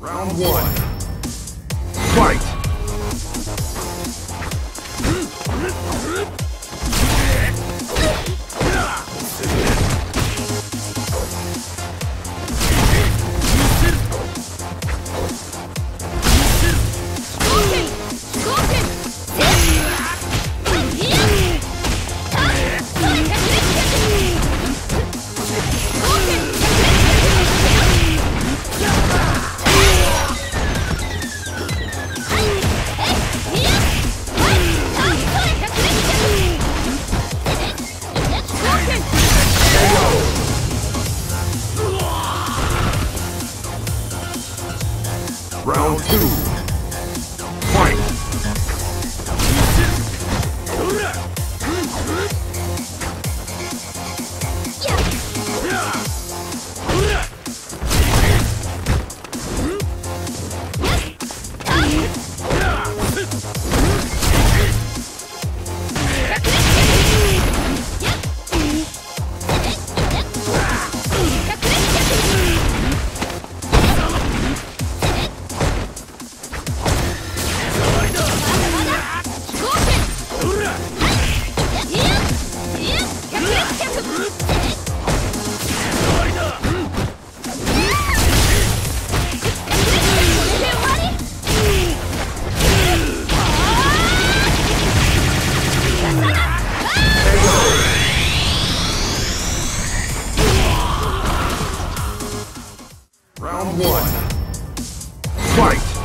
Round one. Fight! Round two. Round one. Fight!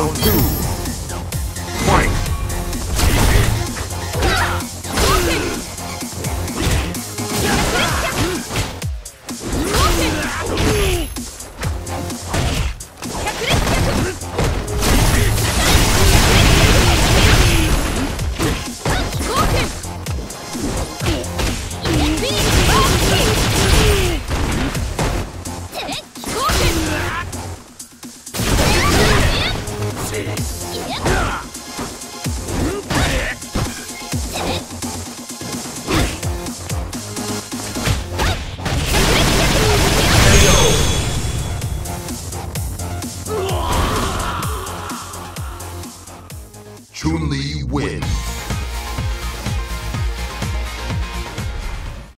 Round two. Chun-Li wins.